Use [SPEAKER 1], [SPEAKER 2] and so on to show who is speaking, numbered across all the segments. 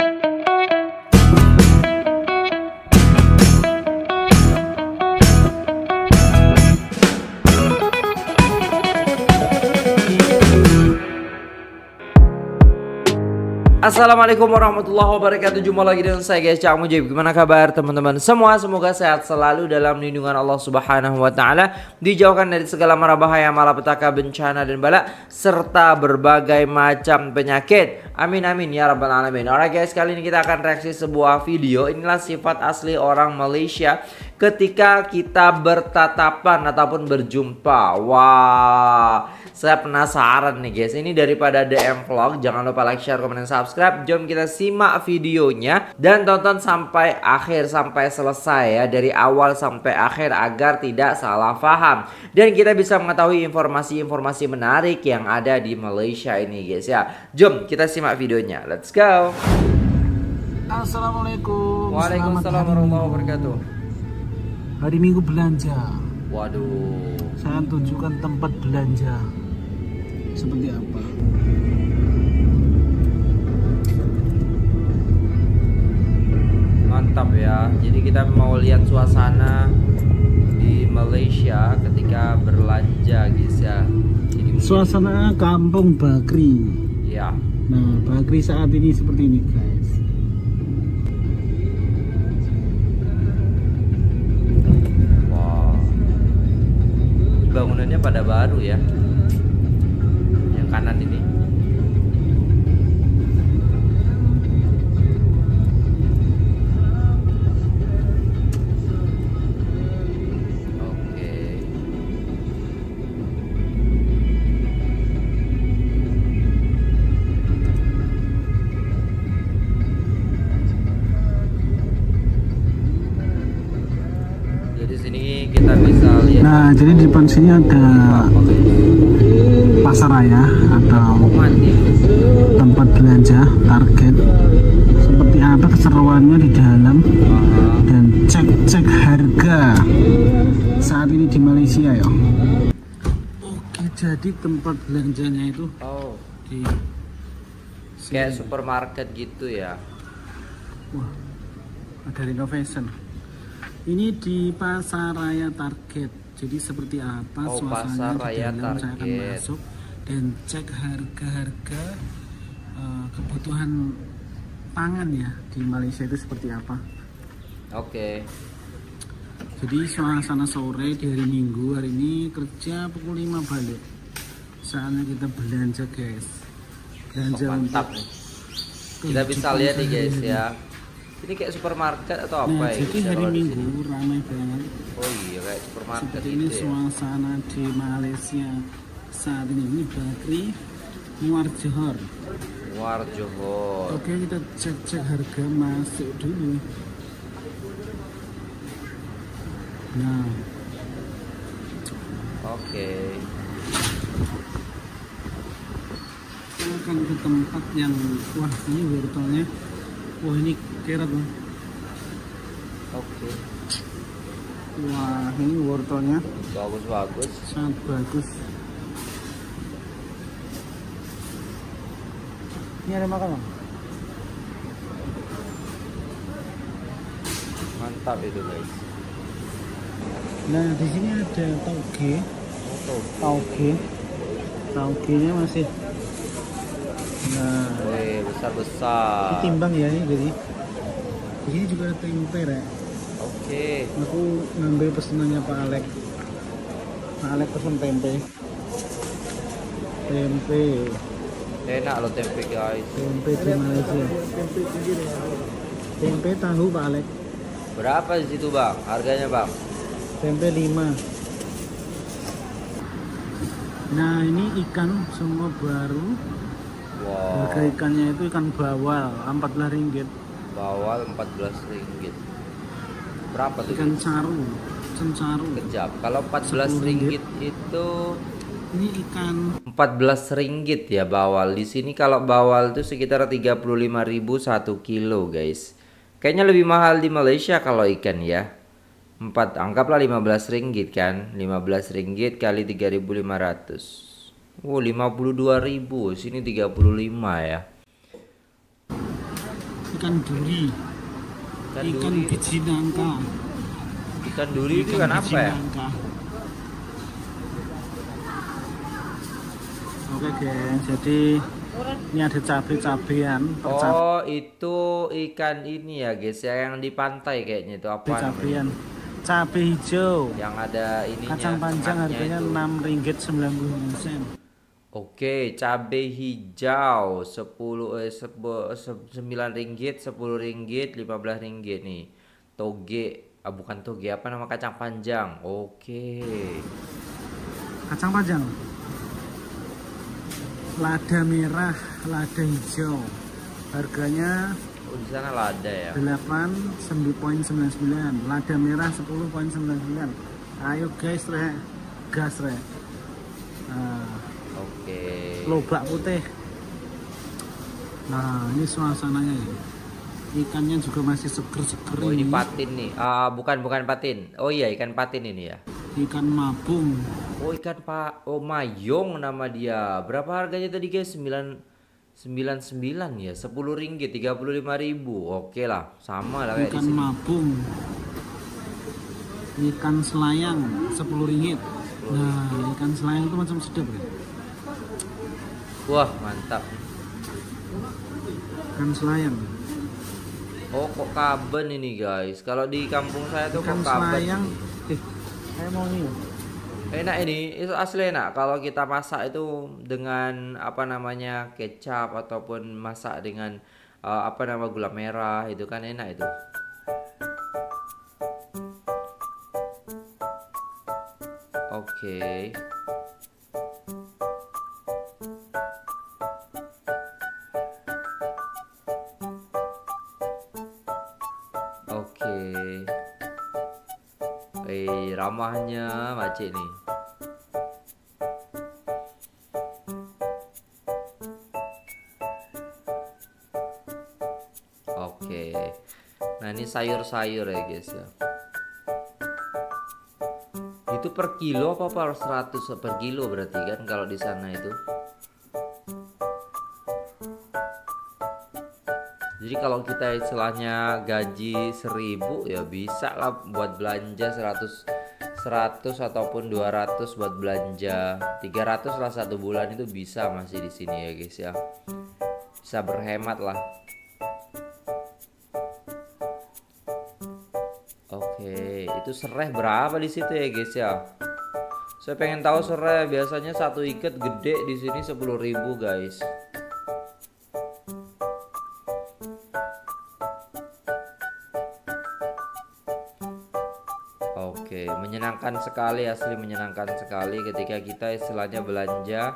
[SPEAKER 1] Thank you. Assalamualaikum warahmatullahi wabarakatuh. Jumpa lagi dengan saya guys. Cak Mujib. Gimana kabar teman-teman? Semua Semoga sehat selalu dalam lindungan Allah subhanahu wa ta'ala Dijauhkan dari segala mara bahaya Malapetaka, bencana dan bala Serta berbagai macam penyakit. Amin amin ya rabbal alamin. Alright guys kali ini kita akan reaksi sebuah video. Inilah sifat asli orang Malaysia Ketika kita bertatapan ataupun berjumpa. Wah saya penasaran nih guys. Ini daripada DM Vlog Jangan lupa like, share, komen, dan subscribe. Jom kita simak videonya Dan tonton sampai akhir Sampai selesai ya Dari awal sampai akhir Agar tidak salah paham. Dan kita bisa mengetahui informasi-informasi menarik Yang ada di Malaysia ini guys ya. Jom kita simak videonya. Let's go.
[SPEAKER 2] Assalamualaikum.
[SPEAKER 1] Waalaikumsalam warahmatullahi wabarakatuh
[SPEAKER 2] Hari Minggu belanja.
[SPEAKER 1] Waduh
[SPEAKER 2] Saya tunjukkan tempat belanja. Seperti apa?
[SPEAKER 1] Mantap ya. Jadi kita mau lihat suasana di Malaysia ketika berlanja guys ya. Jadi
[SPEAKER 2] Suasana kampung Bakri.
[SPEAKER 1] ya.
[SPEAKER 2] Nah, Bakri saat ini seperti ini,
[SPEAKER 1] Bangunannya pada baru ya. Yang kanan ini.
[SPEAKER 2] Nah, jadi di depan sini ada pasar raya atau tempat belanja target. Seperti apa keseruannya di dalam dan cek-cek harga saat ini di Malaysia ya. Oke, jadi tempat belanjanya itu
[SPEAKER 1] oh
[SPEAKER 2] di
[SPEAKER 1] kayak supermarket gitu ya
[SPEAKER 2] Wah, ada renovation. Ini di Pasar Raya Target. Jadi seperti apa
[SPEAKER 1] Oh, Pasar
[SPEAKER 2] di dalam saya akan masuk dan cek harga-harga eh, kebutuhan pangan ya di Malaysia itu seperti apa.
[SPEAKER 1] oke
[SPEAKER 2] Jadi suasana sore di hari Minggu hari ini kerja pukul 5 balik. Saatnya kita belanja guys.
[SPEAKER 1] Oh,
[SPEAKER 2] Belanja
[SPEAKER 1] mantap
[SPEAKER 2] untuk
[SPEAKER 1] nih kita bisa lihat nih guys ya ini kayak supermarket atau apa
[SPEAKER 2] Nah,
[SPEAKER 1] ya
[SPEAKER 2] jadi hari Minggu ramai banget.
[SPEAKER 1] oh iya kayak supermarket
[SPEAKER 2] Seperti
[SPEAKER 1] gitu
[SPEAKER 2] ini
[SPEAKER 1] ya
[SPEAKER 2] suasana di Malaysia saat ini. Ini Bakri Muar Johor.
[SPEAKER 1] War Johor
[SPEAKER 2] Oke kita cek-cek harga masuk dulu. Nah,
[SPEAKER 1] oke
[SPEAKER 2] kita akan ke tempat yang wah ini wortelnya. Wah ini kerat bang.
[SPEAKER 1] oke
[SPEAKER 2] Wah ini wortelnya
[SPEAKER 1] bagus bagus
[SPEAKER 2] sangat bagus. Ini ada makan bang?
[SPEAKER 1] mantap itu guys
[SPEAKER 2] Nah di sini ada tauge.
[SPEAKER 1] tuh
[SPEAKER 2] tauge tauge-nya masih nah
[SPEAKER 1] Wih, besar
[SPEAKER 2] ini
[SPEAKER 1] besar
[SPEAKER 2] timbang ya ini jadi. Di sini juga ada tempe ya
[SPEAKER 1] oke.
[SPEAKER 2] Aku ngambil pesenannya Pak Alek. Pak Alek pesen tempe. Tempe.
[SPEAKER 1] Enak loh tempe guys.
[SPEAKER 2] Tempe di Malaysia. Tempe tahu Pak Alek?
[SPEAKER 1] Berapa di situ bang? Harganya bang?
[SPEAKER 2] Tempe 5 nah ini ikan semua baru
[SPEAKER 1] wow.
[SPEAKER 2] Harga ikannya itu ikan bawal 14 ringgit
[SPEAKER 1] bawal 14 ringgit berapa tuh?
[SPEAKER 2] Ikan caru ikan caru
[SPEAKER 1] kejap kalau 14
[SPEAKER 2] 10
[SPEAKER 1] ringgit. itu
[SPEAKER 2] ini ikan
[SPEAKER 1] 14 ringgit ya bawal. Di sini kalau bawal itu sekitar 35.000 satu kilo guys. Kayaknya lebih mahal di Malaysia kalau ikan ya. 4 anggaplah 15 ringgit kan? 15 ringgit kali 3.500 Oh 52.000 sini 35 ya
[SPEAKER 2] ikan duri
[SPEAKER 1] Ikan,
[SPEAKER 2] ikan
[SPEAKER 1] duri.
[SPEAKER 2] biji nangka
[SPEAKER 1] Ikan duri itu kan apa ya?
[SPEAKER 2] nangka. oke guys jadi ini ada cabai-cabean percabai
[SPEAKER 1] Oh, itu ikan ini ya, guys, ya yang di pantai kayaknya itu apa?
[SPEAKER 2] cabean cabai hijau
[SPEAKER 1] Yang ada ininya.
[SPEAKER 2] kacang panjang harganya
[SPEAKER 1] itu.
[SPEAKER 2] enam ringgit 90 sen
[SPEAKER 1] Oke, cabai hijau 10 eh, sebe- se- 9 ringgit, 10 ringgit, 15 ringgit nih. Toge, ah, bukan toge, apa nama kacang panjang? Oke.
[SPEAKER 2] kacang panjang lada merah lada hijau harganya
[SPEAKER 1] Oh, di sana lada ya.
[SPEAKER 2] 8,999 lada merah 10,99 ayo guys rek gas rek nah,
[SPEAKER 1] Oke.
[SPEAKER 2] Lobak putih nah ini suasananya ya ikannya juga masih seger-seger
[SPEAKER 1] Oh, ini patin nih. Ah, bukan bukan patin. Oh iya, ikan patin ini ya.
[SPEAKER 2] ikan mabung
[SPEAKER 1] Oh, ikan Pak. Oh, mayong nama dia. Berapa harganya tadi, guys? 9 99 ya, 10 ringgit, 35 ribu. Oke lah, sama lah kayak
[SPEAKER 2] ikan mabung ikan selayang 10 ringgit nah ikan selayang itu macam sedap ya
[SPEAKER 1] Wah, mantap.
[SPEAKER 2] ikan selayang
[SPEAKER 1] Oh, kok kaben ini, guys. Kalau di kampung saya tuh
[SPEAKER 2] ikan
[SPEAKER 1] kok kaben.
[SPEAKER 2] selayang eh, saya mau ini loh.
[SPEAKER 1] Enak ini, itu asli enak. Kalau kita masak itu dengan apa namanya kecap ataupun masak dengan eh, apa nama gula merah itu kan enak itu. Oke. Oke. Ramahnya macet nih. Oke. Nah, ini sayur-sayur ya, guys ya. Itu per kilo apa per 100 per kilo berarti kan kalau di sana itu. Jadi kalau kita istilahnya gaji 1000 ya bisa lah buat belanja 100 100 ataupun 200 buat belanja. 300 lah satu bulan itu bisa masih di sini ya guys ya. Bisa berhemat lah. Oke itu serai berapa di situ ya guys ya? Saya pengen tahu serai biasanya satu ikat gede di sini 10.000 guys Oke, menyenangkan sekali asli menyenangkan sekali ketika kita istilahnya belanja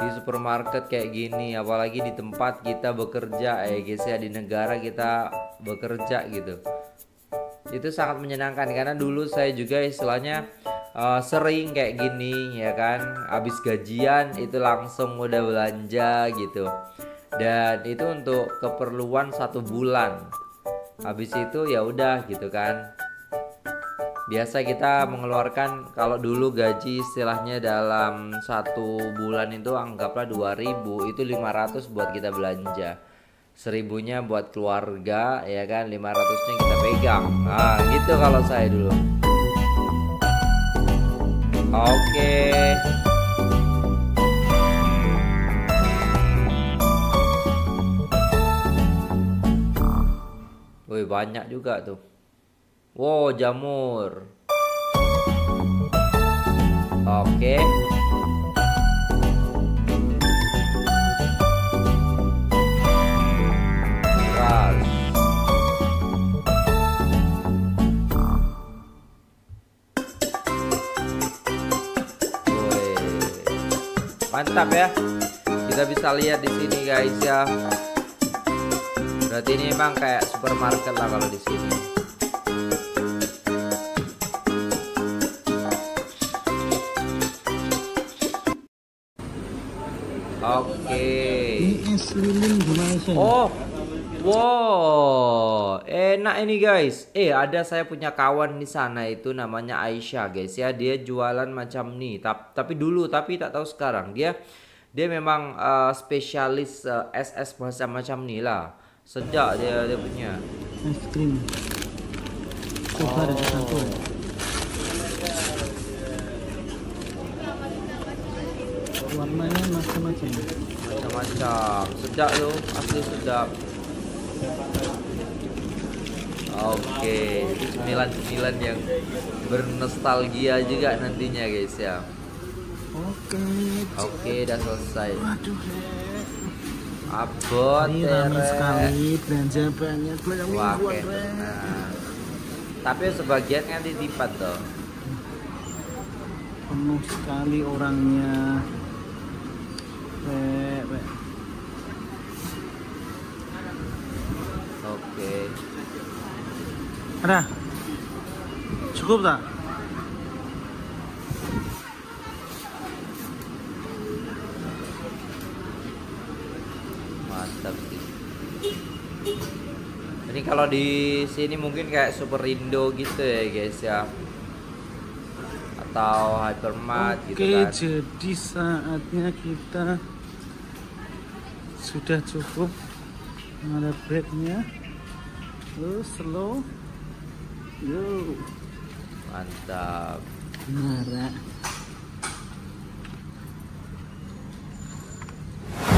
[SPEAKER 1] di supermarket kayak gini, apalagi di tempat kita bekerja ya guys ya di negara kita bekerja gitu. Itu sangat menyenangkan karena dulu saya juga istilahnya eh, sering kayak gini ya kan, habis gajian itu langsung udah belanja gitu. Dan itu untuk keperluan satu bulan. Habis itu ya udah gitu kan biasa kita mengeluarkan kalau dulu gaji istilahnya dalam satu bulan itu anggaplah 2000 itu 500 buat kita belanja. Seribunya buat keluarga ya kan? 500 nya kita pegang. Nah gitu kalau saya dulu. Oke. Wih banyak juga tuh Wow, jamur. Oke. Woi. Mantap ya. Kita bisa lihat di sini guys ya. Berarti ini emang kayak supermarket lah kalau di sini. Oke.
[SPEAKER 2] ini es lilin di Malaysia
[SPEAKER 1] Oh. Wow, enak ini guys. Eh, ada saya punya kawan di sana itu namanya Aisyah guys ya. Dia jualan macam nih. Tapi, tapi dulu tapi tak tahu sekarang. Dia dia memang eh, spesialis eh, es-es macam macam nih lah. sedap dia dia punya
[SPEAKER 2] es krim coba ada satu macam-macam.
[SPEAKER 1] Macam-macam. Sedap tu. Asli sedap. Oke itu cemilan-cemilan yang bernostalgia juga nantinya guys ya.
[SPEAKER 2] Oke
[SPEAKER 1] oke udah selesai.
[SPEAKER 2] Waduh.
[SPEAKER 1] Abot
[SPEAKER 2] ini ramai sekali. Belanja banyak. Banyak
[SPEAKER 1] Wah,
[SPEAKER 2] mingguan.
[SPEAKER 1] Nah, tapi sebagian kan dititipan tuh
[SPEAKER 2] penuh sekali orangnya
[SPEAKER 1] Oke.
[SPEAKER 2] Ada? Cukup tak?
[SPEAKER 1] Mantap sih. Ini kalau di sini mungkin kayak Super Indo gitu ya guys ya. Atau Hypermart
[SPEAKER 2] Oke,
[SPEAKER 1] gitu kan.
[SPEAKER 2] jadi saatnya kita sudah cukup ada breaknya. Lu slow. Yo,
[SPEAKER 1] mantap.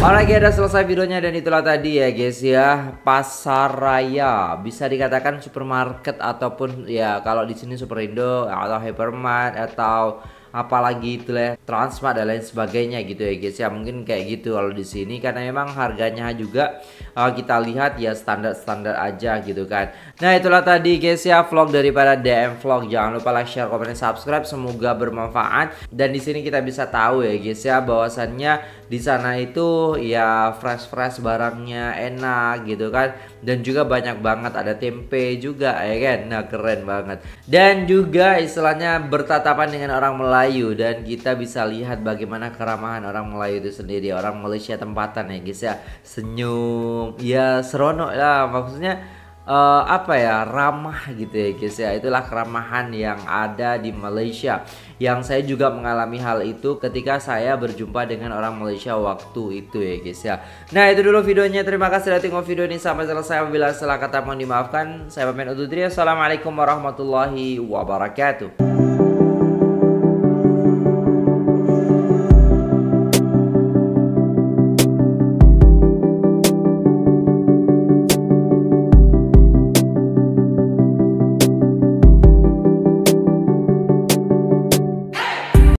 [SPEAKER 1] Alright guys, udah selesai videonya dan itulah tadi ya guys ya pasar raya bisa dikatakan supermarket ataupun ya kalau di sini Superindo atau Hypermart atau apalagi itu ya Transmart dan lain sebagainya gitu ya guys ya mungkin kayak gitu kalau di sini karena memang harganya juga uh, kita lihat ya standar-standar aja gitu kan. Nah itulah tadi guys ya vlog daripada DM Vlog. Jangan lupa like, share, komen, subscribe. Semoga bermanfaat. Dan di sini kita bisa tahu ya guys ya bahwasannya di sana itu ya fresh fresh barangnya enak gitu kan. Dan juga banyak banget ada tempe juga ya kan. Nah keren banget. Dan juga istilahnya bertatapan dengan orang Melayu. Dan kita bisa lihat bagaimana keramahan orang Melayu itu sendiri. Orang Malaysia tempatan ya guys ya. Senyum. Ya seronok lah. Maksudnya eh, apa ya ramah gitu ya guys ya. Itulah keramahan yang ada di Malaysia. Yang saya juga mengalami hal itu ketika saya berjumpa dengan orang Malaysia waktu itu ya guys ya. Nah itu dulu videonya. Terima kasih sudah tengok video ini sampai selesai. Apabila salah kata mohon dimaafkan. Saya pamit undur diri. Assalamualaikum warahmatullahi wabarakatuh